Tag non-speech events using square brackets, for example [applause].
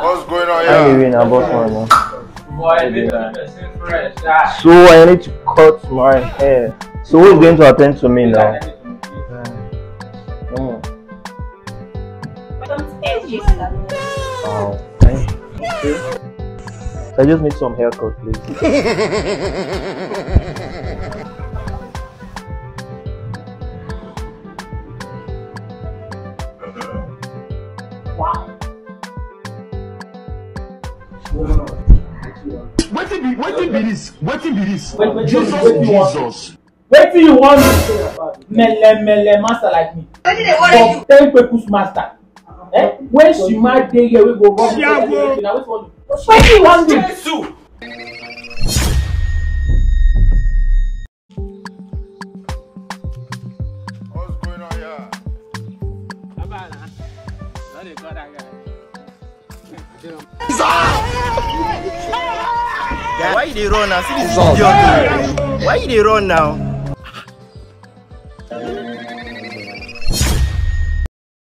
going on I here? mean, I bought one now. Boy, this fresh. Ah. So I need to cut my hair. So who's going to attend to me now? Don't edge it. Oh, thank you. So I just need some haircut, please. [laughs] Wetin be wetin be this? Wetin be this? Jesus. Jesus. Wetin you want me mele mele master like me? For ten people's master. Eh? When Shima dey here, we go run for. Na wetin you want do? Wetin you wan do? Going on here? Guy, why you dey run now? See this. Why you dey run now?